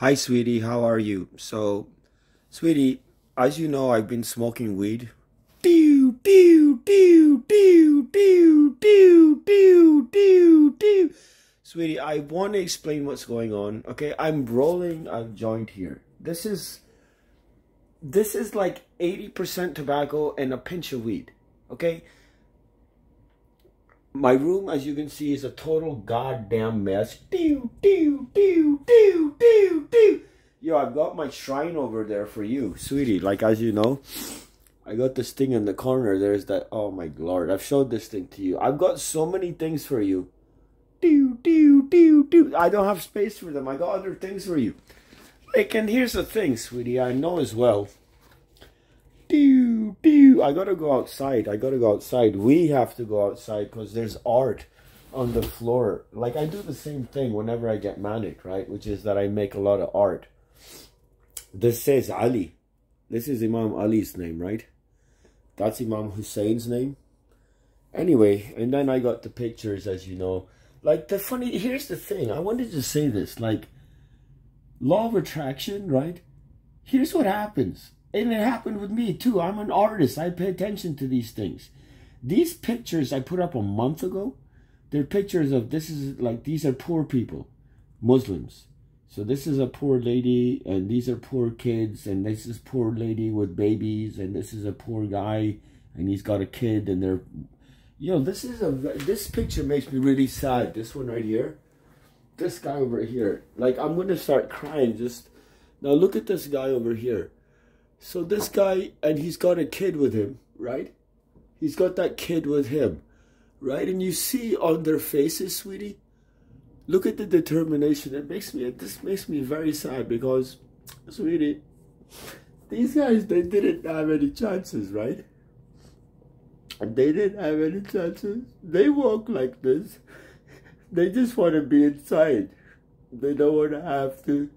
Hi, sweetie. How are you? So, sweetie, as you know, I've been smoking weed. Do, do, do, do, do, do, do, do, do. Sweetie, I want to explain what's going on. Okay, I'm rolling a joint here. This is, this is like 80% tobacco and a pinch of weed. Okay, my room, as you can see, is a total goddamn mess. Do, do, do, do, do, do. Yo, I've got my shrine over there for you, sweetie. Like, as you know, I got this thing in the corner. There's that. Oh, my lord. I've showed this thing to you. I've got so many things for you. Do, do, do, do. I don't have space for them. I got other things for you. Like, and here's the thing, sweetie. I know as well do, do. I gotta go outside. I gotta go outside. We have to go outside because there's art on the floor. Like I do the same thing whenever I get manic, right? Which is that I make a lot of art. This says Ali. This is Imam Ali's name, right? That's Imam Hussein's name. Anyway, and then I got the pictures, as you know. Like the funny, here's the thing. I wanted to say this. Like, law of attraction, right? Here's what happens and it happened with me too. I'm an artist. I pay attention to these things. These pictures I put up a month ago, they're pictures of this is like these are poor people, Muslims. So this is a poor lady, and these are poor kids, and this is poor lady with babies, and this is a poor guy, and he's got a kid, and they're, you know, this is a this picture makes me really sad. This one right here, this guy over here, like I'm gonna start crying. Just now, look at this guy over here so this guy, and he's got a kid with him, right? He's got that kid with him, right? And you see on their faces, sweetie, look at the determination. It makes me, this makes me very sad because, sweetie, these guys, they didn't have any chances, right? They didn't have any chances. They walk like this. They just want to be inside. They don't want to have to.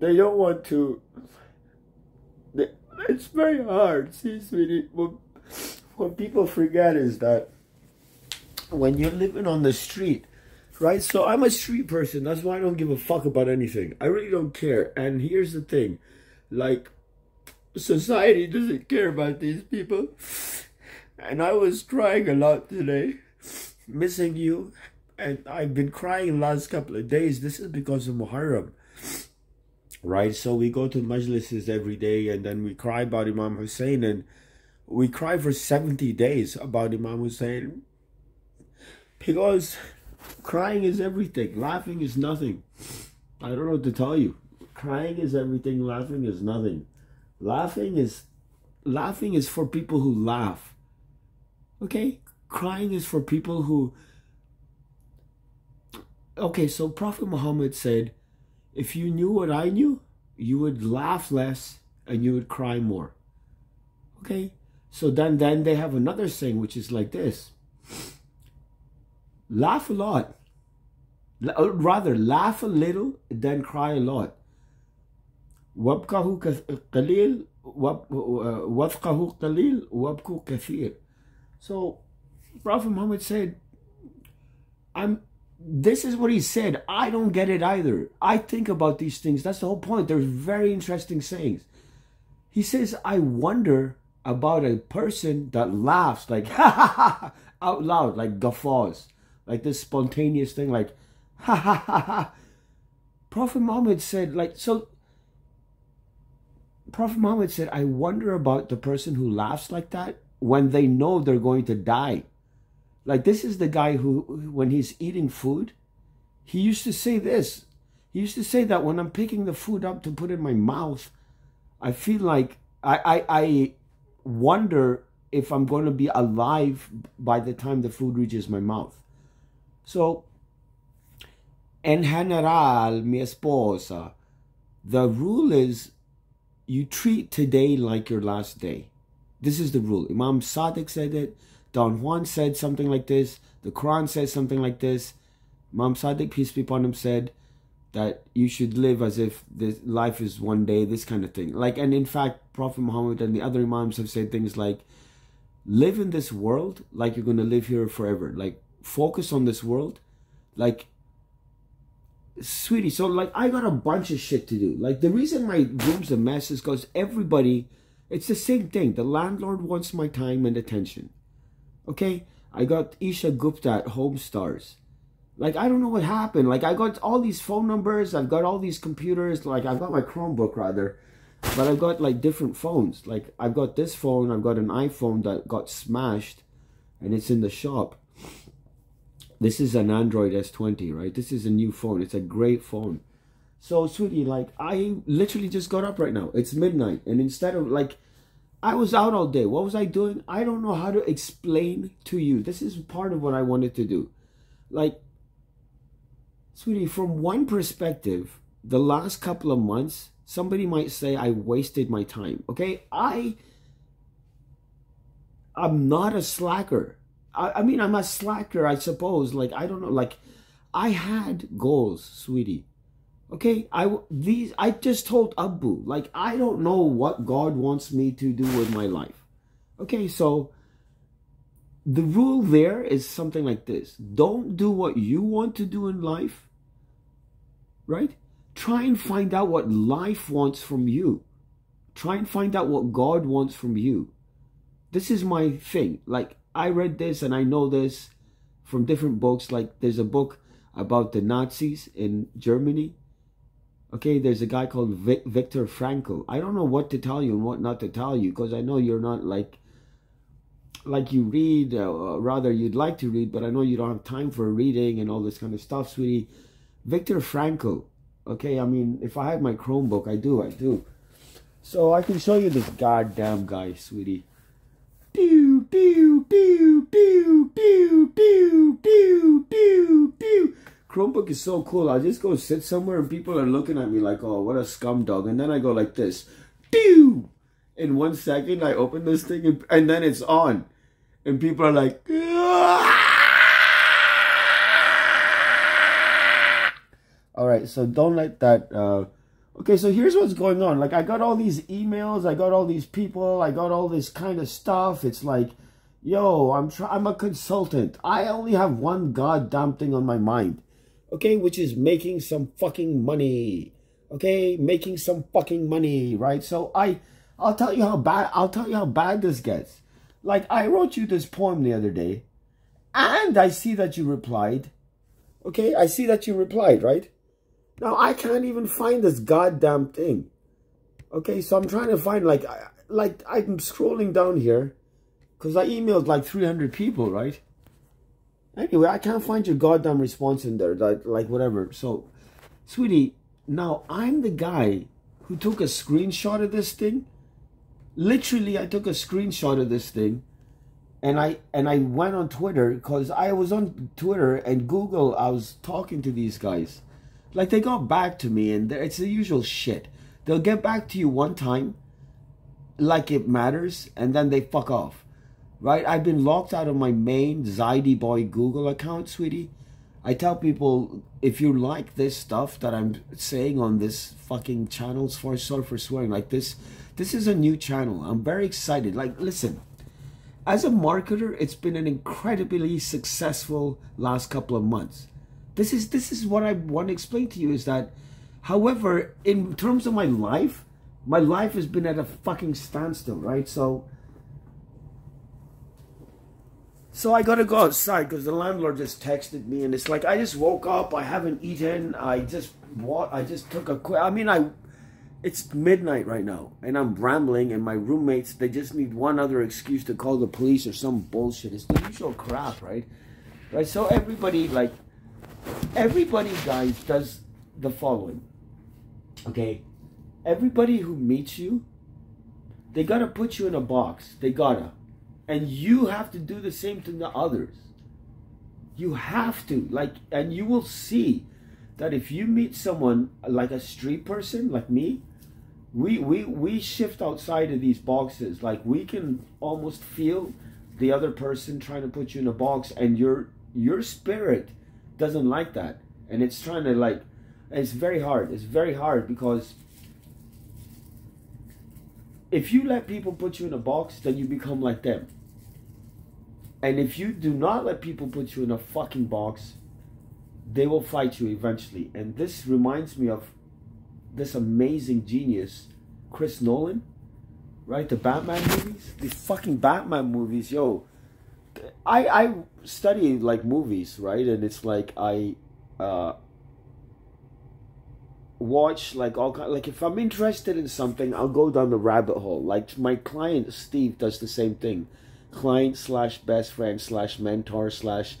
They don't want to it's very hard. See, sweetie, what, what people forget is that when you're living on the street, right? So I'm a street person. That's why I don't give a fuck about anything. I really don't care. And here's the thing, like, society doesn't care about these people. And I was crying a lot today, missing you. And I've been crying the last couple of days. This is because of Muharram right? So we go to majlises every day and then we cry about Imam Hussein and we cry for 70 days about Imam Hussein because crying is everything, laughing is nothing. I don't know what to tell you. Crying is everything, laughing is nothing. Laughing is laughing is for people who laugh. Okay? Crying is for people who Okay, so Prophet Muhammad said if you knew what I knew, you would laugh less and you would cry more. Okay? So then then they have another saying which is like this. Laugh a lot. Or rather, laugh a little, then cry a lot. وابقه قليل وفقه قليل وابكوا كثير. So Prophet Muhammad said, I'm this is what he said. I don't get it either. I think about these things. That's the whole point. They're very interesting sayings. He says, I wonder about a person that laughs like ha ha ha out loud, like guffaws, like this spontaneous thing, like ha ha ha ha. Prophet Muhammad said, like, so Prophet Muhammad said, I wonder about the person who laughs like that when they know they're going to die. Like this is the guy who, when he's eating food, he used to say this. He used to say that when I'm picking the food up to put in my mouth, I feel like I, I, I wonder if I'm going to be alive by the time the food reaches my mouth. So, en general, mi esposa, the rule is you treat today like your last day. This is the rule. Imam Sadiq said it. Don Juan said something like this. The Quran says something like this. Imam Sadiq, peace be upon him, said that you should live as if this life is one day, this kind of thing. Like, and in fact, Prophet Muhammad and the other Imams have said things like, live in this world like you're going to live here forever. Like, focus on this world. Like, sweetie, so like I got a bunch of shit to do. Like the reason my room's a mess is because everybody, it's the same thing. The landlord wants my time and attention. Okay, I got Isha Gupta at Homestars. Like I don't know what happened. Like I got all these phone numbers. I've got all these computers. Like I've got my Chromebook rather, but I've got like different phones. Like I've got this phone. I've got an iPhone that got smashed, and it's in the shop this is an Android S20, right? This is a new phone. It's a great phone. So, sweetie, like, I literally just got up right now. It's midnight. And instead of, like, I was out all day. What was I doing? I don't know how to explain to you. This is part of what I wanted to do. Like, sweetie, from one perspective, the last couple of months, somebody might say I wasted my time. Okay? I, I'm not a slacker. I, I mean, I'm a slacker, I suppose. Like, I don't know. Like, I had goals, sweetie. Okay, I these I just told Abu like I don't know what God wants me to do with my life. Okay, so the rule there is something like this: don't do what you want to do in life. Right? Try and find out what life wants from you. Try and find out what God wants from you. This is my thing. Like I read this and I know this from different books. Like there's a book about the Nazis in Germany. Okay, there's a guy called Vic Viktor Frankl. I don't know what to tell you and what not to tell you because I know you're not like like you read, uh, rather you'd like to read, but I know you don't have time for reading and all this kind of stuff, sweetie. Viktor Frankl. Okay, I mean, if I had my Chromebook, I do, I do. So I can show you this goddamn guy, sweetie. Chromebook is so cool. I just go sit somewhere and people are looking at me like, oh, what a scum dog. And then I go like this. Pew! In one second, I open this thing and, and then it's on. And people are like, all right, so don't let that uh, okay, so here's what's going on. Like, I got all these emails, I got all these people, I got all this kind of stuff. It's like, yo, I'm try- I'm a consultant. I only have one goddamn thing on my mind, okay, which is making some fucking money. Okay, making some fucking money, right? So I, I'll tell you how bad. I'll tell you how bad this gets. Like I wrote you this poem the other day, and I see that you replied. Okay, I see that you replied, right? Now, I can't even find this goddamn thing. Okay, so I'm trying to find, like, like I'm scrolling down here because I emailed like 300 people, right? Anyway, I can't find your goddamn response in there, like, like whatever. So, sweetie, now I'm the guy who took a screenshot of this thing. Literally, I took a screenshot of this thing and I and I went on Twitter because I was on Twitter and Google. I was talking to these guys, like they got back to me, and it's the usual shit. They'll get back to you one time, like it matters, and then they fuck off. Right? I've been locked out of my main Zaidi Boy Google account, sweetie. I tell people if you like this stuff that I'm saying on this fucking channel, for sorry for swearing, like this, this is a new channel. I'm very excited. Like, listen, as a marketer, it's been an incredibly successful last couple of months. This is this is what I want to explain to you is that, however, in terms of my life, my life has been at a fucking standstill, right? So, so I gotta go outside because the landlord just texted me, and it's like I just woke up, I haven't eaten, I just what I just took a quick. I mean, I it's midnight right now, and I'm rambling, and my roommates they just need one other excuse to call the police or some bullshit. It's the usual crap, right? Right. So everybody like everybody, guys, does the following. Okay? Everybody who meets you, they gotta put you in a box. They gotta. And you have to do the same to the others. You have to. Like, and you will see that if you meet someone like a street person, like me, we we we shift outside of these boxes. Like we can almost feel the other person trying to put you in a box and your your spirit doesn't like that and it's trying to like it's very hard it's very hard because if you let people put you in a box then you become like them and if you do not let people put you in a fucking box they will fight you eventually. And this reminds me of this amazing genius, Chris Nolan, right? The Batman movies, the fucking Batman movies, yo. I I study like movies, right? And it's like I uh watch like all kind like if I'm interested in something, I'll go down the rabbit hole. Like my client Steve does the same thing. Client slash best friend slash mentor slash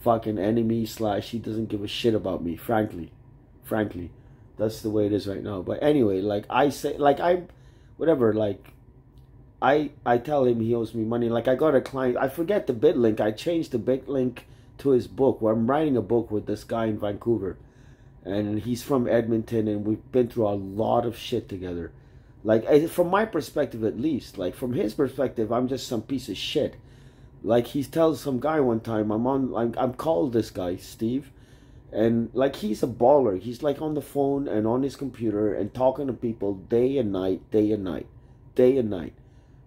fucking enemy slash he doesn't give a shit about me, frankly. Frankly. That's the way it is right now. But anyway, like I say like I whatever, like I I tell him he owes me money. Like I got a client I forget the bit link. I changed the bit link to his book where I'm writing a book with this guy in Vancouver and he's from Edmonton, and we've been through a lot of shit together. Like from my perspective, at least, like from his perspective, I'm just some piece of shit. Like he tells some guy one time, I'm on, I'm, I'm called this guy Steve, and like he's a baller. He's like on the phone and on his computer and talking to people day and night, day and night, day and night.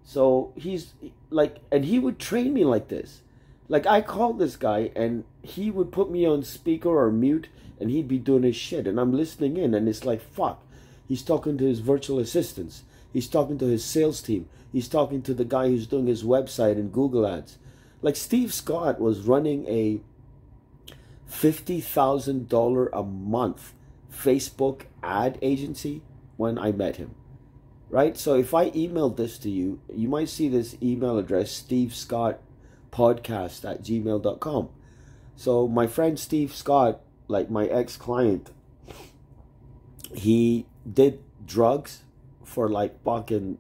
So he's like, and he would train me like this. Like I called this guy, and he would put me on speaker or mute and he'd be doing his shit and I'm listening in and it's like fuck. He's talking to his virtual assistants. He's talking to his sales team. He's talking to the guy who's doing his website and Google Ads. Like Steve Scott was running a $50,000 a month Facebook ad agency when I met him. Right? So if I emailed this to you, you might see this email address, Steve Scott podcast at gmail.com. So my friend Steve Scott like my ex client, he did drugs for like fucking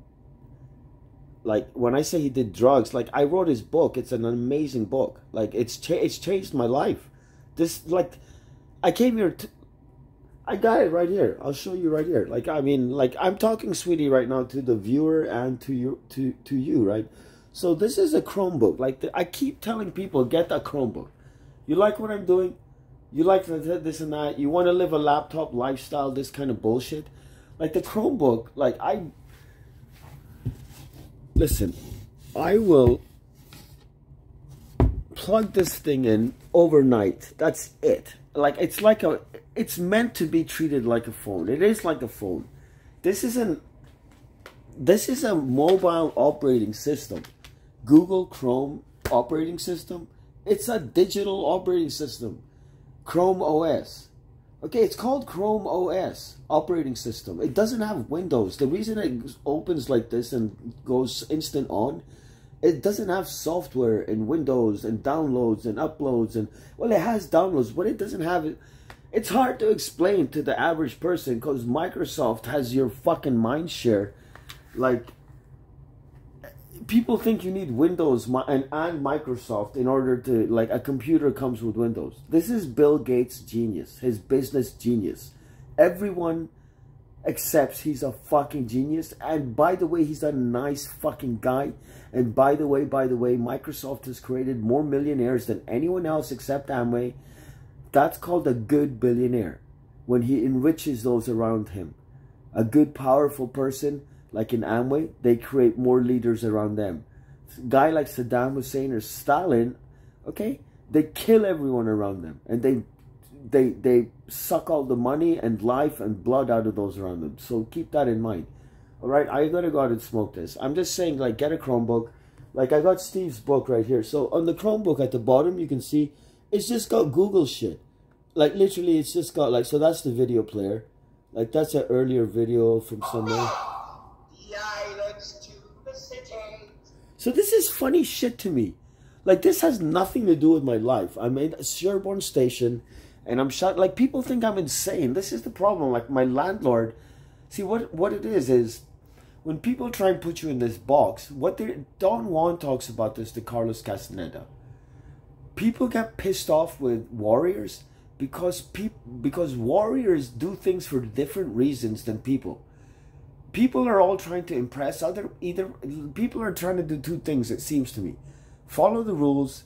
like when I say he did drugs, like I wrote his book. It's an amazing book. Like it's cha- it's changed my life. This like I came here. To, I got it right here. I'll show you right here. Like I mean, like I'm talking, sweetie, right now to the viewer and to you to to you, right? So this is a Chromebook. Like the, I keep telling people, get a Chromebook. You like what I'm doing? You like this and that. You want to live a laptop lifestyle, this kind of bullshit. Like the Chromebook, like I. Listen, I will plug this thing in overnight. That's it. Like it's like a. It's meant to be treated like a phone. It is like a phone. This isn't. This is a mobile operating system. Google Chrome operating system. It's a digital operating system. Chrome OS. Okay, it's called Chrome OS operating system. It doesn't have Windows. The reason it opens like this and goes instant on, it doesn't have software in Windows and downloads and uploads and well, it has downloads, but it doesn't have it. It's hard to explain to the average person because Microsoft has your fucking mind share, like people think you need Windows and, and Microsoft in order to like a computer comes with Windows. This is Bill Gates' genius, his business genius. Everyone accepts he's a fucking genius. And by the way, he's a nice fucking guy. And by the way, by the way, Microsoft has created more millionaires than anyone else except Amway. That's called a good billionaire when he enriches those around him. A good, powerful person like in Amway, they create more leaders around them. Guy like Saddam Hussein or Stalin, okay, they kill everyone around them and they they they suck all the money and life and blood out of those around them. So keep that in mind. All right, I gotta go out and smoke this. I'm just saying, like, get a Chromebook. Like, I got Steve's book right here. So on the Chromebook at the bottom, you can see it's just got Google shit. Like, literally, it's just got, like, so that's the video player. Like, that's an earlier video from somewhere. So this is funny shit to me. Like this has nothing to do with my life. I'm in Sherbourne Station and I'm shot like people think I'm insane. This is the problem. Like my landlord see what what it is is when people try and put you in this box, what they Don Juan talks about this to Carlos Castaneda. People get pissed off with warriors because people because warriors do things for different reasons than people people are all trying to impress other either people are trying to do two things it seems to me follow the rules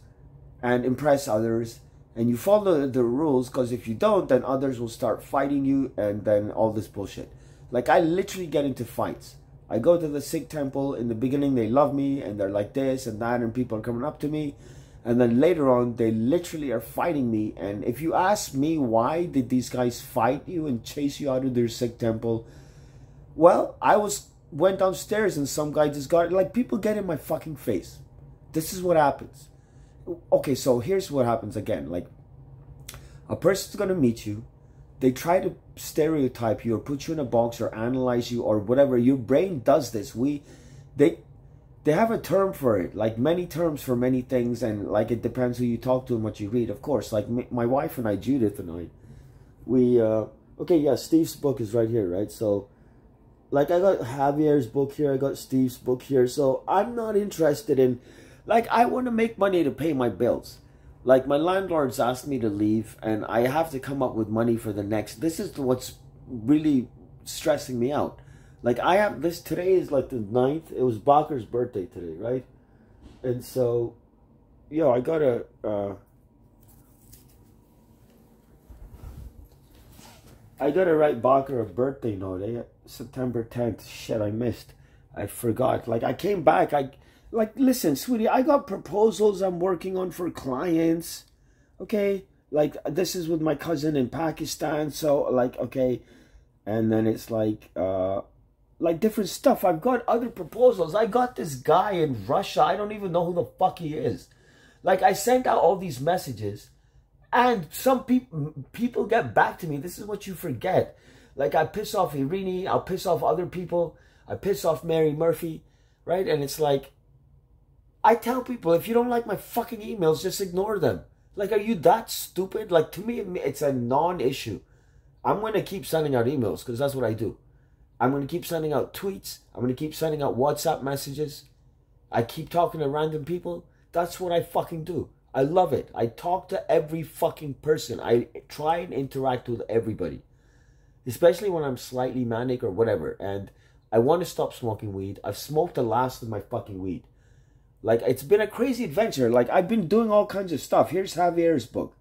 and impress others and you follow the rules because if you don't then others will start fighting you and then all this bullshit like i literally get into fights i go to the sikh temple in the beginning they love me and they're like this and that and people are coming up to me And then later on, they literally are fighting me. And if you ask me why did these guys fight you and chase you out of their Sikh temple, well, I was went downstairs and some guy just got like people get in my fucking face. This is what happens. Okay, so here's what happens again. Like a person's gonna meet you, they try to stereotype you or put you in a box or analyze you or whatever. Your brain does this. We they they have a term for it, like many terms for many things, and like it depends who you talk to and what you read. Of course, like my wife and I, Judith and I, we uh, okay, yeah, Steve's book is right here, right? So, like I got Javier's book here, I got Steve's book here, so I'm not interested in, like I want to make money to pay my bills. Like my landlord's asked me to leave, and I have to come up with money for the next. This is what's really stressing me out like I have this today is like the ninth. It was Baker's birthday today, right? And so, yo, I gotta. Uh, I gotta write Baker a birthday note. Eh? September 10th. Shit, I missed. I forgot. Like I came back. I like listen, sweetie. I got proposals I'm working on for clients. Okay, like this is with my cousin in Pakistan. So like okay, and then it's like. uh like different stuff. I've got other proposals. I got this guy in Russia. I don't even know who the fuck he is. Like I sent out all these messages and some people people get back to me. This is what you forget. Like I piss off Irini, I'll piss off other people. I piss off Mary Murphy, right? And it's like I tell people if you don't like my fucking emails, just ignore them. Like are you that stupid? Like to me it's a non-issue. I'm going to keep sending out emails because that's what I do. I'm going to keep sending out tweets. I'm going to keep sending out WhatsApp messages. I keep talking to random people. That's what I fucking do. I love it. I talk to every fucking person. I try and interact with everybody. Especially when I'm slightly manic or whatever. And I want to stop smoking weed. I've smoked the last of my fucking weed. Like, it's been a crazy adventure. Like, I've been doing all kinds of stuff. Here's Javier's book.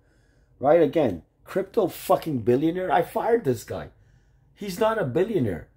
Right? Again, crypto fucking billionaire. I fired this guy. He's not a billionaire.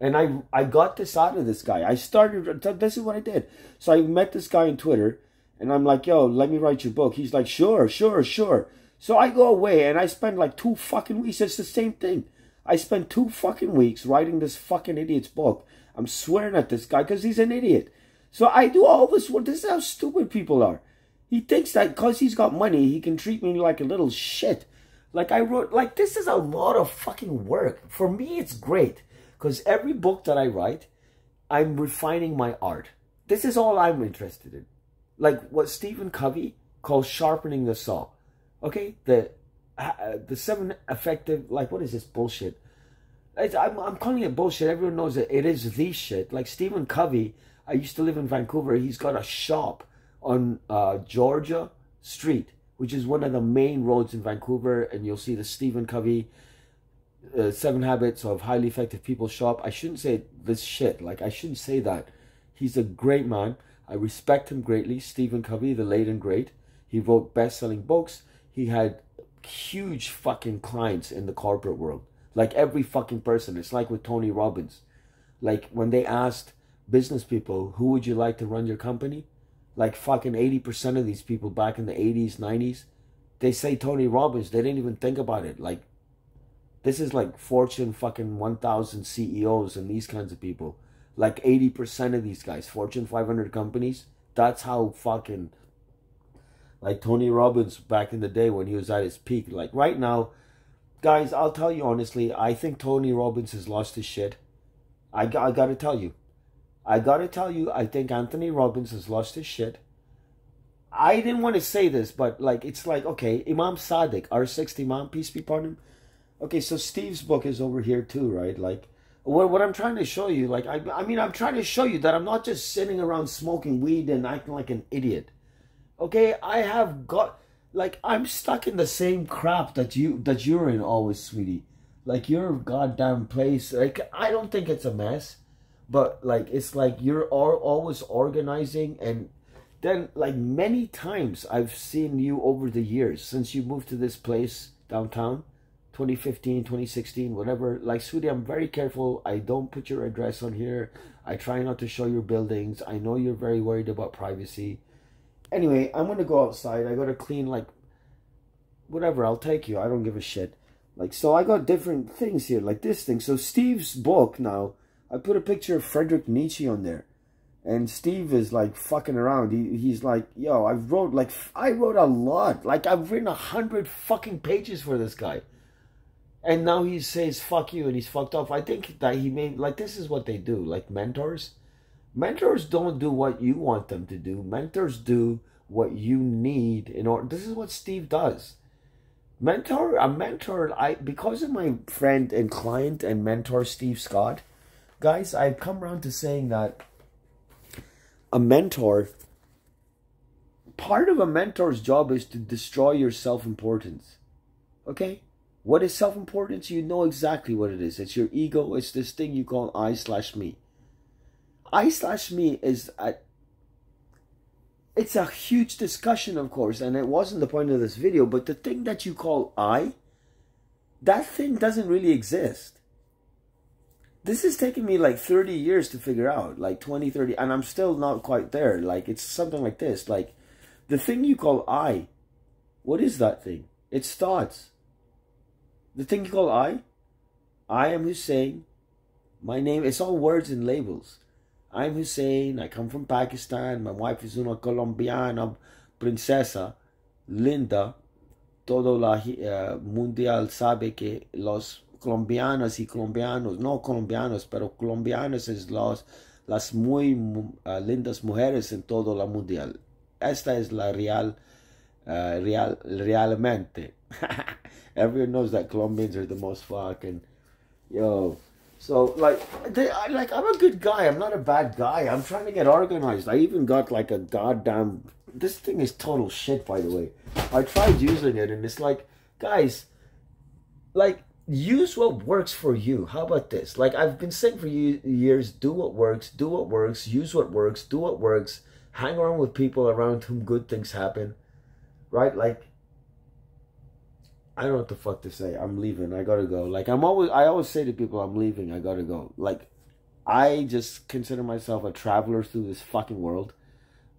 And I I got this out of this guy. I started, this is what I did. So I met this guy on Twitter, and I'm like, yo, let me write your book. He's like, sure, sure, sure. So I go away, and I spend like two fucking weeks. It's the same thing. I spent two fucking weeks writing this fucking idiot's book. I'm swearing at this guy because he's an idiot. So I do all this work. This is how stupid people are. He thinks that because he's got money, he can treat me like a little shit. Like I wrote, like this is a lot of fucking work. For me, it's great. Because every book that I write, I'm refining my art. This is all I'm interested in. Like what Stephen Covey calls sharpening the saw. Okay? The uh, the seven effective, like what is this bullshit? I'm, I'm calling it bullshit. Everyone knows that it is the shit. Like Stephen Covey, I used to live in Vancouver. He's got a shop on uh, Georgia Street, which is one of the main roads in Vancouver. And you'll see the Stephen Covey uh, Seven Habits of Highly Effective People shop. I shouldn't say this shit. Like, I shouldn't say that. He's a great man. I respect him greatly. Stephen Covey, the late and great. He wrote best selling books. He had huge fucking clients in the corporate world. Like every fucking person. It's like with Tony Robbins. Like when they asked business people, who would you like to run your company? Like fucking 80% of these people back in the 80s, 90s, they say Tony Robbins. They didn't even think about it. Like this is like Fortune fucking 1000 CEOs and these kinds of people. Like 80% of these guys, Fortune 500 companies, that's how fucking like Tony Robbins back in the day when he was at his peak. Like right now, guys, I'll tell you honestly, I think Tony Robbins has lost his shit. I, I gotta tell you. I gotta tell you, I think Anthony Robbins has lost his shit. I didn't want to say this, but like it's like okay, Imam Sadiq, our sixth Imam, peace be upon him. Okay, so Steve's book is over here too, right? Like, what, what I'm trying to show you, like, I, I mean, I'm trying to show you that I'm not just sitting around smoking weed and acting like an idiot. Okay, I have got, like, I'm stuck in the same crap that you, that you're in always, sweetie. Like, your goddamn place, like, I don't think it's a mess, but, like, it's like you're always organizing and then, like, many times I've seen you over the years since you moved to this place downtown 2015, 2016, whatever. Like, sweetie, I'm very careful. I don't put your address on here. I try not to show your buildings. I know you're very worried about privacy. anyway, I'm gonna go outside. I gotta clean like whatever. I'll take you. I don't give a shit. Like so, I got different things here, like this thing. So Steve's book now. I put a picture of Frederick Nietzsche on there. And Steve is like fucking around. He, he's like, yo, I wrote like, I wrote a lot. Like I've written a hundred fucking pages for this guy. And now he says, fuck you, and he's fucked off. I think that he made, like, this is what they do. Like mentors. Mentors don't do what you want them to do. Mentors do what you need in order. This is what Steve does. Mentor, a mentor, I, because of my friend and client and mentor, Steve Scott, guys, I've come around to saying that a mentor, part of a mentor's job is to destroy your self importance. Okay? What is self importance? You know exactly what it is. It's your ego, it's this thing you call I slash me. I slash me is a, it's a huge discussion, of course, and it wasn't the point of this video, but the thing that you call I, that thing doesn't really exist this is taking me like 30 years to figure out like 20 30 and i'm still not quite there like it's something like this like the thing you call i what is that thing it's thoughts the thing you call i i am hussein. My name it's all words and labels. I'm hussein. I come from pakistan. My wife is una colombiana princesa linda. Todo la uh, mundial sabe que los colombianas y colombianos, no colombianos, pero colombianos es los, las muy uh, lindas mujeres en todo la mundial. Esta es la real, uh, real, realmente. Everyone knows that Colombians are the most fucking, yo. So like, they, I, like I'm a good guy. I'm not a bad guy. I'm trying to get organized. I even got like a goddamn. This thing is total shit, by the way. I tried using it, and it's like, guys, like use what works for you. How about this? Like I've been saying for years, do what works, do what works, use what works, do what works, hang around with people around whom good things happen. Right? Like I don't know what the fuck to say. I'm leaving. I gotta go. Like I'm always I always say to people I'm leaving, I gotta go. Like I just consider myself a traveler through this fucking world.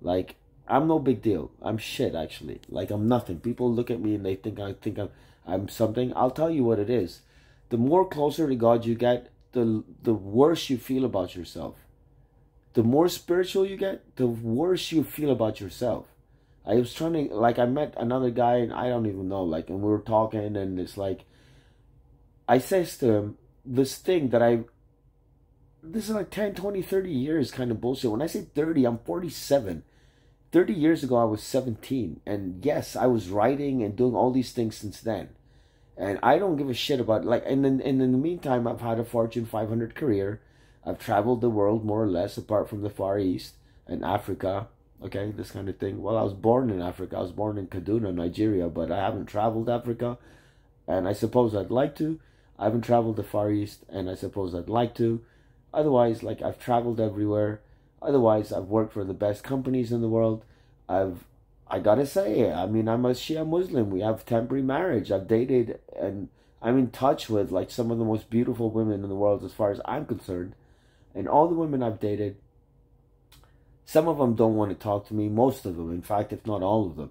Like I'm no big deal. I'm shit actually. Like I'm nothing. People look at me and they think I think I'm I'm something. I'll tell you what it is. The more closer to God you get, the the worse you feel about yourself. The more spiritual you get, the worse you feel about yourself. I was trying to like I met another guy and I don't even know like and we were talking and it's like I says to him this thing that I this is like 10, 20, 30 years kind of bullshit. When I say 30, I'm 47. 30 years ago, I was 17. And yes, I was writing and doing all these things since then and I don't give a shit about like. And then, and in the meantime, I've had a Fortune 500 career. I've traveled the world more or less, apart from the Far East and Africa. Okay, this kind of thing. Well, I was born in Africa. I was born in Kaduna, Nigeria, but I haven't traveled Africa, and I suppose I'd like to. I haven't traveled the Far East, and I suppose I'd like to. Otherwise, like I've traveled everywhere. Otherwise, I've worked for the best companies in the world. I've I gotta say, I mean, I'm a Shia Muslim. We have temporary marriage. I've dated and I'm in touch with like some of the most beautiful women in the world as far as I'm concerned. And all the women I've dated, some of them don't want to talk to me. Most of them, in fact, if not all of them.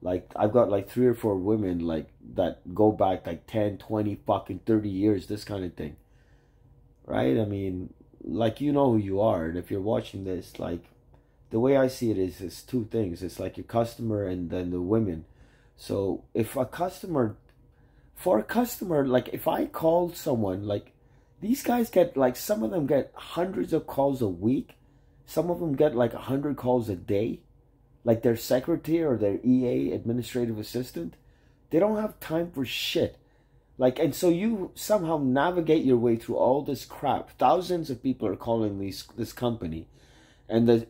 Like, I've got like three or four women like that go back like 10, 20, fucking 30 years, this kind of thing. Right? I mean, like, you know who you are. And if you're watching this, like, the way I see it is, it's two things. It's like your customer and then the women. So if a customer, for a customer, like if I called someone, like these guys get like some of them get hundreds of calls a week. Some of them get like a hundred calls a day, like their secretary or their EA, administrative assistant. They don't have time for shit. Like, and so you somehow navigate your way through all this crap. Thousands of people are calling these this company and the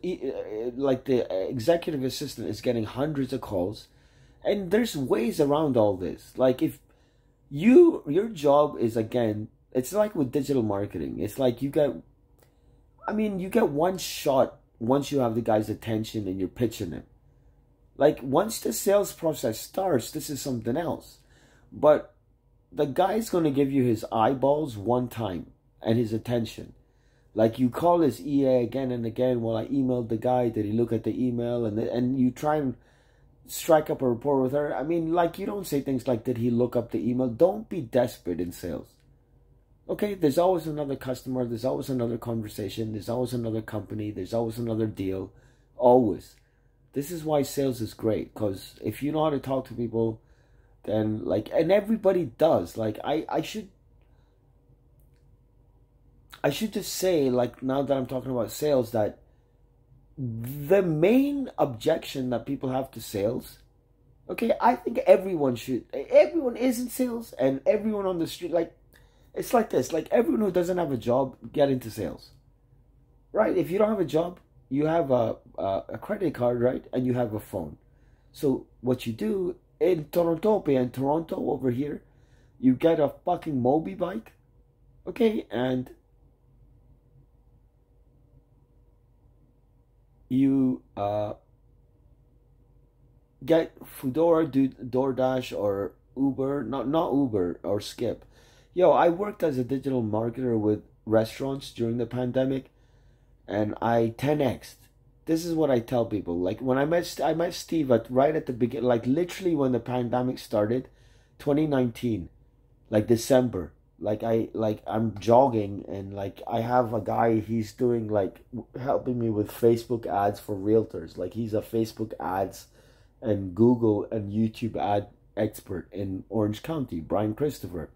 like the executive assistant is getting hundreds of calls and there's ways around all this like if you your job is again it's like with digital marketing it's like you get i mean you get one shot once you have the guy's attention and you're pitching him like once the sales process starts this is something else but the guy's going to give you his eyeballs one time and his attention Like you call his EA again and again. Well, I emailed the guy. Did he look at the email? And and you try and strike up a rapport with her. I mean, like you don't say things like, "Did he look up the email?" Don't be desperate in sales. Okay, there's always another customer. There's always another conversation. There's always another company. There's always another deal. Always. This is why sales is great because if you know how to talk to people, then like, and everybody does. Like, I I should I should just say, like, now that I'm talking about sales, that the main objection that people have to sales, okay, I think everyone should, everyone is in sales, and everyone on the street, like, it's like this, like, everyone who doesn't have a job, get into sales, right? If you don't have a job, you have a, a, credit card, right? And you have a phone. So, what you do in Toronto, in Toronto over here, you get a fucking Mobi bike, okay, and you uh, get Foodora, do DoorDash, or Uber, not not Uber or Skip. Yo, I worked as a digital marketer with restaurants during the pandemic, and I 10x. This is what I tell people. Like when I met I met Steve at right at the beginning, like literally when the pandemic started, 2019, like December like I like I'm jogging and like I have a guy he's doing like helping me with Facebook ads for realtors. Like he's a Facebook ads and Google and YouTube ad expert in Orange County, Brian Christopher.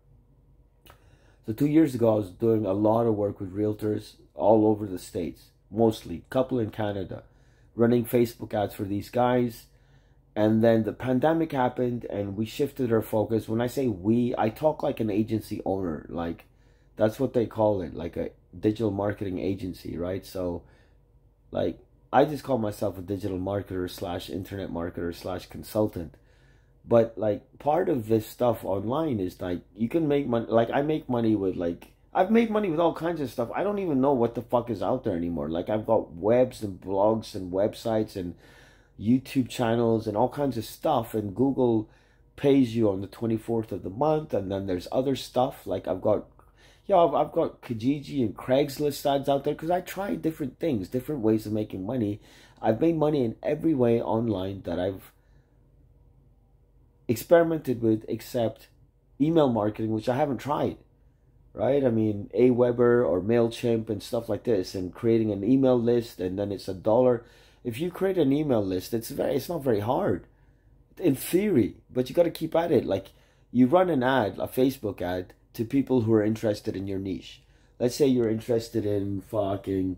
So 2 years ago I was doing a lot of work with realtors all over the states, mostly couple in Canada, running Facebook ads for these guys. And then the pandemic happened and we shifted our focus. When i say we i talk like an agency owner like that's what they call it like a digital marketing agency right? So like i just call myself a digital marketer slash internet marketer slash consultant but like part of this stuff online is like you can make money like i make money with like I've made money with all kinds of stuff. I don't even know what the fuck is out there anymore. Like I've got webs and blogs and websites and YouTube channels and all kinds of stuff. And Google pays you on the 24th of the month. And then there's other stuff like I've got, yeah, I've, I've got Kijiji and Craigslist ads out there because I try different things, different ways of making money. I've made money in every way online that I've experimented with except email marketing, which I haven't tried. Right? I mean, Aweber or MailChimp and stuff like this, and creating an email list, and then it's a dollar if you create an email list, it's very it's not very hard in theory, but you got to keep at it. Like you run an ad, a Facebook ad to people who are interested in your niche. Let's say you're interested in fucking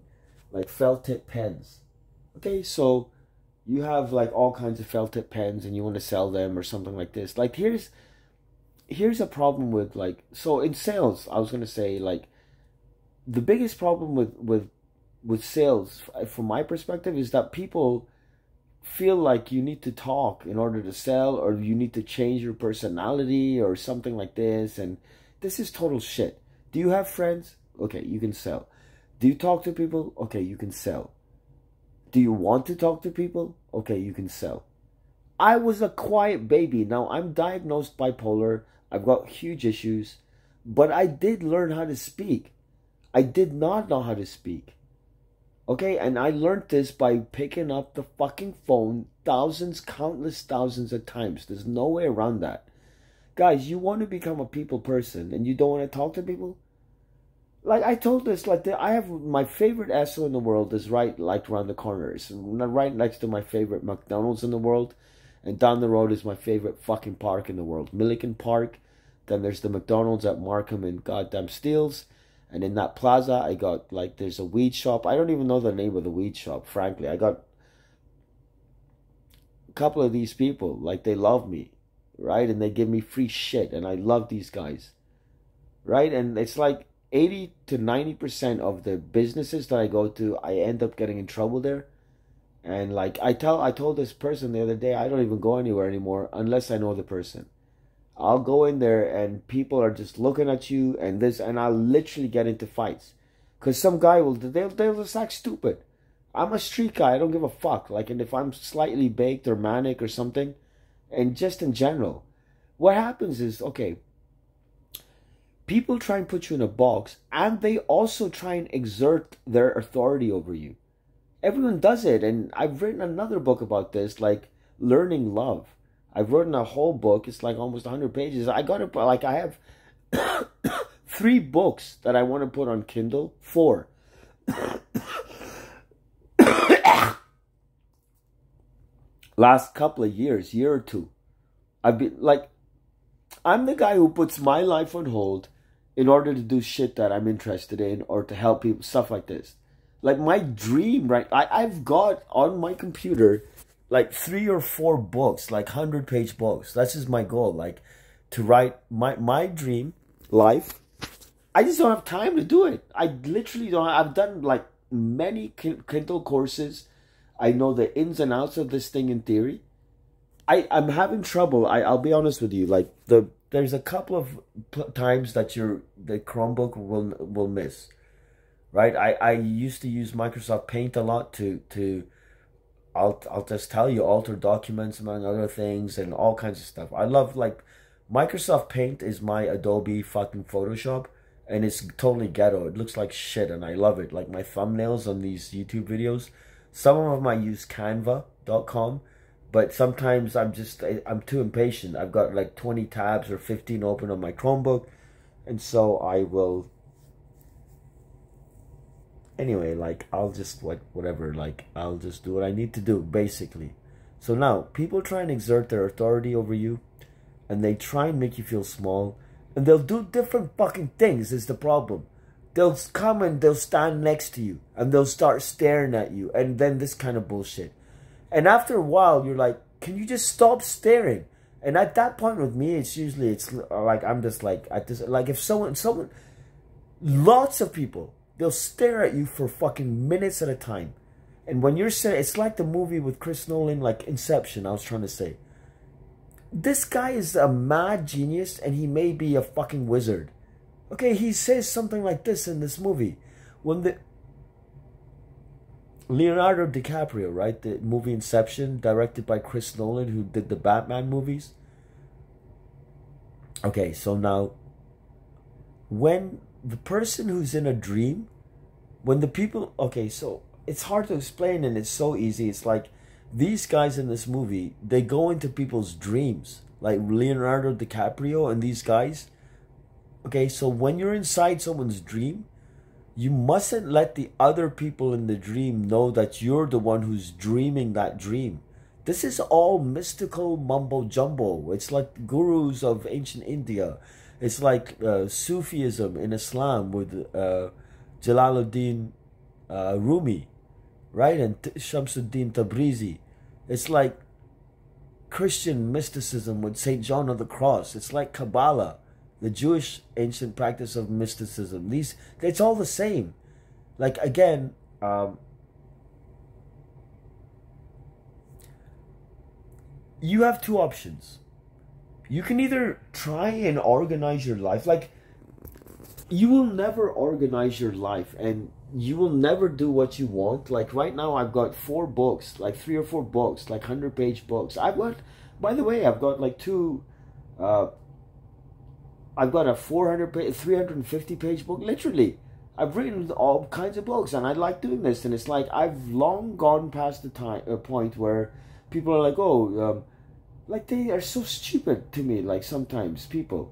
like felt tip pens. Okay, so you have like all kinds of felt tip pens and you want to sell them or something like this. Like here's here's a problem with like so in sales, I was going to say like the biggest problem with with with sales uh, from my perspective is that people feel like you need to talk in order to sell or you need to change your personality or something like this and this is total shit. Do you have friends? Okay you can sell. Do you talk to people? Okay you can sell. Do you want to talk to people okay you can sell i was a quiet baby now i'm diagnosed bipolar i've got huge issues but i did learn how to speak i did not know how to speak Okay, and I learned this by picking up the fucking phone thousands, countless thousands of times. There's no way around that. Guys, you want to become a people person and you don't want to talk to people? Like I told this, like the, I have my favorite Esso in the world is right like around the corner. It's right next to my favorite McDonald's in the world, and down the road is my favorite fucking park in the world, Milliken Park. Then there's the McDonald's at Markham and goddamn Steeles and in that plaza, I got like there's a weed shop. I don't even know the name of the weed shop, frankly. I got a couple of these people, like they love me, right? And they give me free shit, and I love these guys, right? And it's like 80 to 90% of the businesses that I go to, I end up getting in trouble there. And like I tell I told this person the other day, I don't even go anywhere anymore unless I know the person. I'll go in there and people are just looking at you and this, and I'll literally get into fights. Because some guy will, they'll, they'll just act stupid. I'm a street guy. I don't give a fuck. Like, and if I'm slightly baked or manic or something, and just in general, what happens is, okay, people try and put you in a box and they also try and exert their authority over you. Everyone does it. And I've written another book about this, like Learning Love. I've written a whole book. It's like almost 100 pages. I got it, like, I have three books that I want to put on Kindle. Four. Last couple of years, year or two, I've been like, I'm the guy who puts my life on hold in order to do shit that I'm interested in or to help people, stuff like this. Like my dream, right? I, I've got on my computer like three or four books, like hundred page books. That's just my goal. Like to write my my dream life. I just don't have time to do it. I literally don't. I've done like many Kindle courses. I know the ins and outs of this thing in theory. I I'm having trouble. I I'll be honest with you. Like the there's a couple of times that your the Chromebook will will miss, right? I I used to use Microsoft Paint a lot to to I'll I'll just tell you alter documents among other things and all kinds of stuff. I love like Microsoft Paint is my Adobe fucking Photoshop and it's totally ghetto. It looks like shit and I love it. Like my thumbnails on these YouTube videos, some of them I use canva.com but sometimes I'm just I'm too impatient. I've got like 20 tabs or 15 open on my Chromebook and so I will anyway like I'll just like whatever like I'll just do what I need to do basically. So now people try and exert their authority over you and they try and make you feel small and they'll do different fucking things is the problem. They'll come and they'll stand next to you and they'll start staring at you and then this kind of bullshit and after a while, you're like, can you just stop staring? And at that point with me, it's usually, it's like, I'm just like, at this, like if someone, someone, lots of people, they'll stare at you for fucking minutes at a time. And when you're saying, it's like the movie with Chris Nolan, like Inception, I was trying to say. This guy is a mad genius and he may be a fucking wizard. Okay, he says something like this in this movie. When the Leonardo DiCaprio, right? The movie Inception, directed by Chris Nolan, who did the Batman movies. Okay, so now, when the person who's in a dream, when the people, okay, so it's hard to explain and it's so easy. It's like these guys in this movie, they go into people's dreams, like Leonardo DiCaprio and these guys. Okay, so when you're inside someone's dream, you mustn't let the other people in the dream know that you're the one who's dreaming that dream. This is all mystical mumbo jumbo. It's like gurus of ancient India. It's like uh, Sufism in Islam with uh, Jalaluddin uh, Rumi, right? And Shamsuddin Tabrizi. It's like Christian mysticism with St. John of the Cross. It's like Kabbalah the Jewish ancient practice of mysticism. These it's all the same. Like again, um, you have two options. You can either try and organize your life, like you will never organize your life and you will never do what you want. Like right now, I've got four books, like three or four books, like 100 page books. I've got, by the way, I've got like two uh, I've got a 400 page, 350 page book. Literally, I've written all kinds of books, and I like doing this. And it's like I've long gone past the time uh, point where people are like, "Oh, um, like they are so stupid to me." Like sometimes people,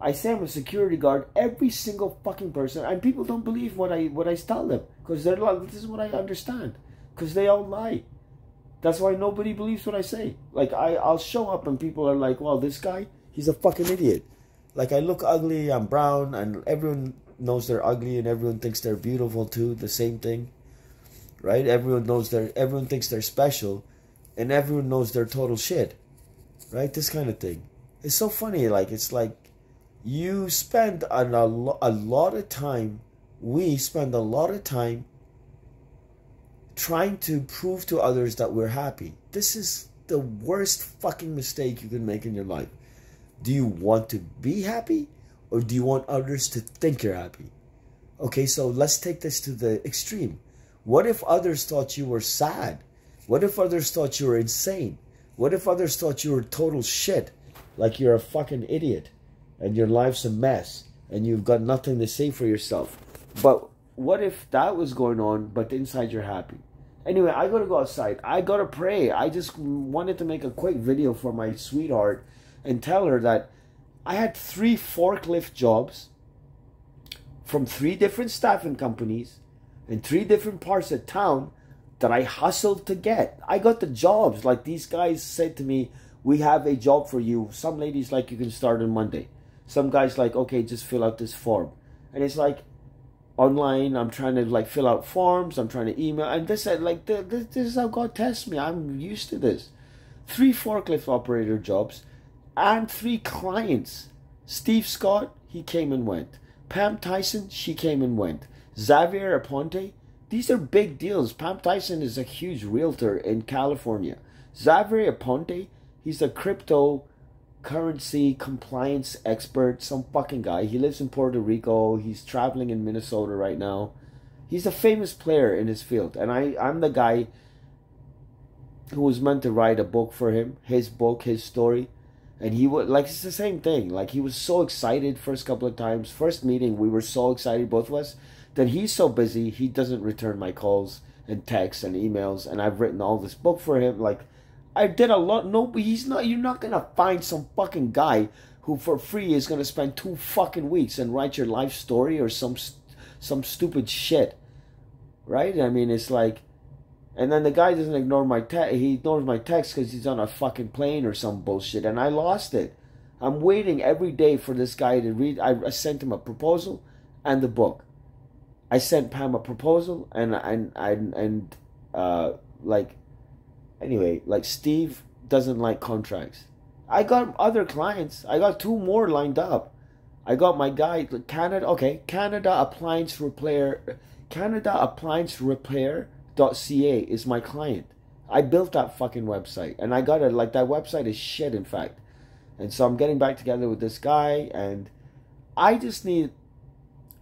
I say I'm a security guard. Every single fucking person, and people don't believe what I what I tell them because they're like, "This is what I understand," because they all lie. That's why nobody believes what I say. Like I, I'll show up and people are like, "Well, this guy, he's a fucking idiot." Like I look ugly, I'm brown, and everyone knows they're ugly, and everyone thinks they're beautiful too. The same thing, right? Everyone knows they're everyone thinks they're special, and everyone knows they're total shit, right? This kind of thing. It's so funny. Like it's like you spend a, lo- a lot of time. We spend a lot of time trying to prove to others that we're happy. This is the worst fucking mistake you can make in your life. Do you want to be happy or do you want others to think you're happy? Okay, so let's take this to the extreme. What if others thought you were sad? What if others thought you were insane? What if others thought you were total shit? Like you're a fucking idiot and your life's a mess and you've got nothing to say for yourself. But what if that was going on, but inside you're happy? Anyway, I gotta go outside. I gotta pray. I just wanted to make a quick video for my sweetheart and tell her that I had three forklift jobs from three different staffing companies in three different parts of town that I hustled to get. I got the jobs. Like these guys said to me, we have a job for you. Some ladies like you can start on Monday. Some guys like, okay, just fill out this form. And it's like, online. I'm trying to like fill out forms. I'm trying to email, and this said, like this, this is how God tests me. I'm used to this. Three forklift operator jobs, and three clients. Steve Scott, he came and went. Pam Tyson, she came and went. Xavier Aponte, these are big deals. Pam Tyson is a huge realtor in California. Xavier Aponte, he's a crypto currency compliance expert, some fucking guy. He lives in Puerto Rico. He's traveling in Minnesota right now. He's a famous player in his field, and I I'm the guy who was meant to write a book for him, his book, his story. And he would like it's the same thing. Like he was so excited first couple of times. First meeting, we were so excited, both of us. That he's so busy, he doesn't return my calls and texts and emails. And I've written all this book for him. Like I did a lot. No, but he's not. You're not gonna find some fucking guy who for free is gonna spend two fucking weeks and write your life story or some some stupid shit, right? I mean, it's like, and then the guy doesn't ignore my text. He ignores my text because he's on a fucking plane or some bullshit, and I lost it. I'm waiting every day for this guy to read. I, sent him a proposal and the book. I sent Pam a proposal and and and and uh like Anyway, like Steve doesn't like contracts. I got other clients. I got two more lined up. I got my guy Canada. Okay, Canada Appliance Repair. Canada Appliance Repair.ca is my client. I built that fucking website, and I got it. Like that website is shit, in fact. And so I'm getting back together with this guy, and I just need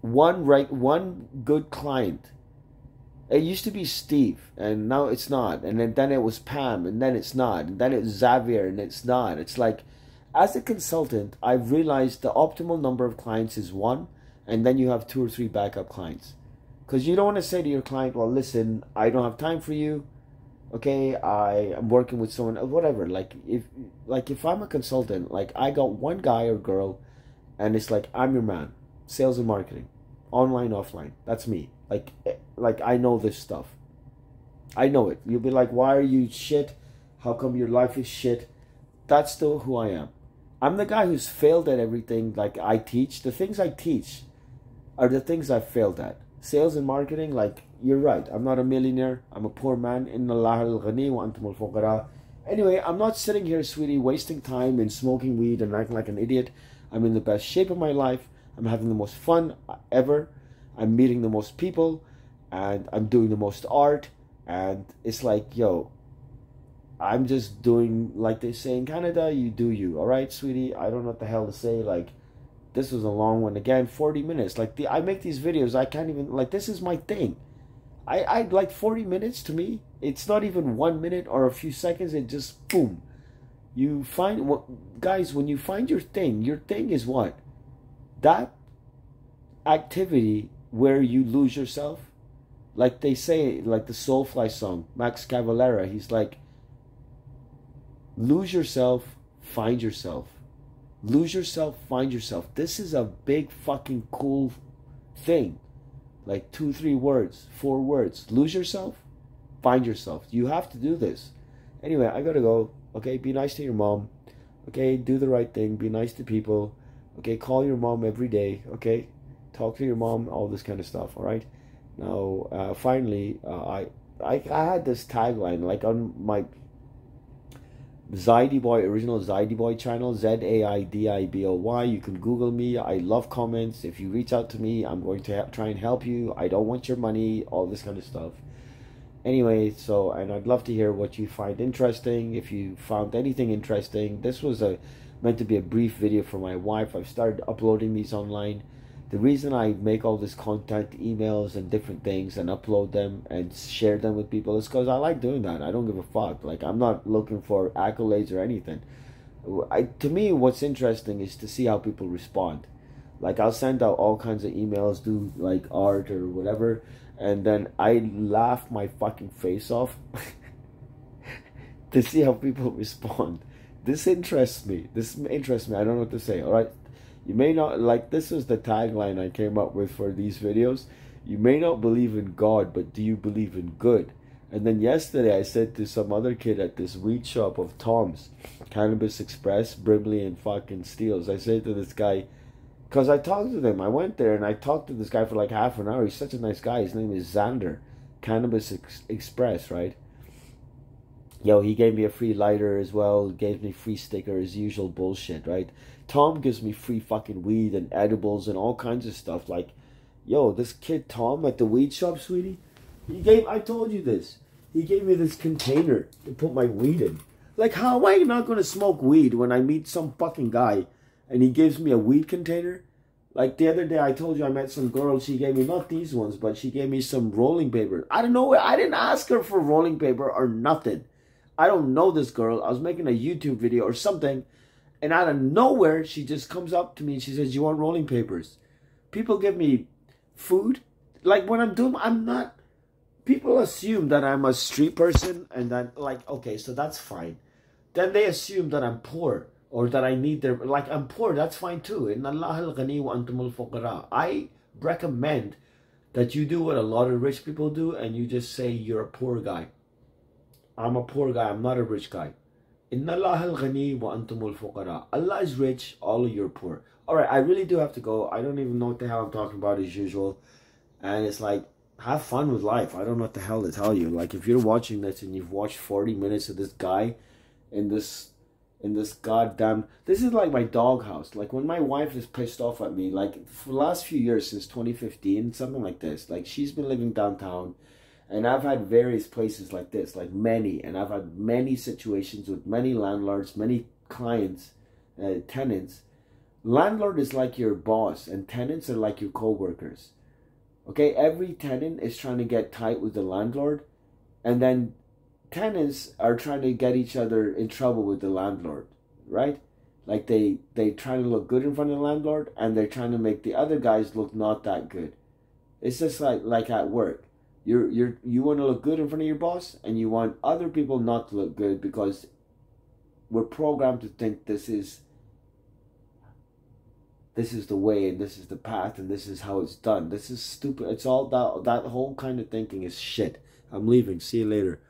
one right, one good client it used to be Steve, and now it's not. And then, then it was Pam, and then it's not. And then it's Xavier, and it's not. It's like, as a consultant, I've realized the optimal number of clients is one, and then you have two or three backup clients. Because you don't want to say to your client, well, listen, I don't have time for you. Okay, I am working with someone, whatever. Like if, like if I'm a consultant, like I got one guy or girl, and it's like I'm your man, sales and marketing, online, offline. That's me like, eh, like I know this stuff. I know it. You'll be like, why are you shit? How come your life is shit? That's still who I am. I'm the guy who's failed at everything. Like I teach, the things I teach are the things I've failed at. Sales and marketing, like you're right. I'm not a millionaire. I'm a poor man. In Allah Anyway, I'm not sitting here, sweetie, wasting time and smoking weed and acting like an idiot. I'm in the best shape of my life. I'm having the most fun ever. I'm meeting the most people and I'm doing the most art and it's like, yo, I'm just doing like they say in Canada, you do you, all right, sweetie. I don't know what the hell to say. Like, this was a long one again, 40 minutes. Like the I make these videos, I can't even like this is my thing. I I like 40 minutes to me. It's not even one minute or a few seconds. It just boom. You find what guys when you find your thing. Your thing is what that activity where you lose yourself. Like they say, like the Soulfly song, Max Cavalera, he's like, lose yourself, find yourself. Lose yourself, find yourself. This is a big fucking cool thing. Like two, three words, four words. Lose yourself, find yourself. You have to do this. Anyway, I gotta go. Okay, be nice to your mom. Okay, do the right thing. Be nice to people. Okay, call your mom every day. Okay, talk to your mom, all this kind of stuff. All right. Now, uh, finally, uh, I, I I had this tagline like on my Zaidi Boy original Zaidi Boy channel Z A I D I B O Y. You can Google me. I love comments. If you reach out to me, I'm going to try and help you. I don't want your money. All this kind of stuff. Anyway, so and I'd love to hear what you find interesting. If you found anything interesting, this was a meant to be a brief video for my wife. I've started uploading these online the reason I make all this content, emails and different things and upload them and share them with people is because I like doing that. I don't give a fuck. Like I'm not looking for accolades or anything. I, to me, what's interesting is to see how people respond. Like I'll send out all kinds of emails, do like art or whatever, and then I laugh my fucking face off to see how people respond. This interests me. This interests me. I don't know what to say. All right. You may not like this was the tagline I came up with for these videos. You may not believe in God, but do you believe in good? And then yesterday I said to some other kid at this weed shop of Tom's, Cannabis Express, Brimley and fucking Steeles. I said to this guy, because I talked to them. I went there and I talked to this guy for like half an hour. He's such a nice guy. His name is Xander, Cannabis Ex- Express, right? Yo, he gave me a free lighter as well, gave me free stickers, usual bullshit, right? Tom gives me free fucking weed and edibles and all kinds of stuff. Like, yo, this kid Tom at the weed shop, sweetie, he gave, I told you this, he gave me this container to put my weed in. Like, how am I not going to smoke weed when I meet some fucking guy and he gives me a weed container? Like the other day, I told you I met some girl. She gave me not these ones, but she gave me some rolling paper. I don't know. I didn't ask her for rolling paper or nothing. I don't know this girl. I was making a YouTube video or something, and out of nowhere, she just comes up to me and she says, "You want rolling papers?" People give me food. Like when I'm doing, I'm not. People assume that I'm a street person, and that like okay, so that's fine. Then they assume that I'm poor or that I need their like I'm poor. That's fine too. In al I recommend that you do what a lot of rich people do, and you just say you're a poor guy. I'm a poor guy, I'm not a rich guy. Inna Allah al-ghani wa antumul. Allah is rich, all of you are poor. Alright, I really do have to go. I don't even know what the hell I'm talking about as usual. And it's like, have fun with life. I don't know what the hell to tell you. Like, if you're watching this and you've watched 40 minutes of this guy in this in this goddamn this is like my doghouse like when my wife is pissed off at me like for the last few years since 2015 something like this like she's been living downtown and I've had various places like this, like many, and I've had many situations with many landlords, many clients, uh, tenants. Landlord is like your boss, and tenants are like your co-workers. Okay, every tenant is trying to get tight with the landlord, and then tenants are trying to get each other in trouble with the landlord, right? Like they they trying to look good in front of the landlord, and they're trying to make the other guys look not that good. It's just like like at work you're you're you want to look good in front of your boss and you want other people not to look good because we're programmed to think this is this is the way and this is the path and this is how it's done. This is stupid. It's all that that whole kind of thinking is shit. I'm leaving. See you later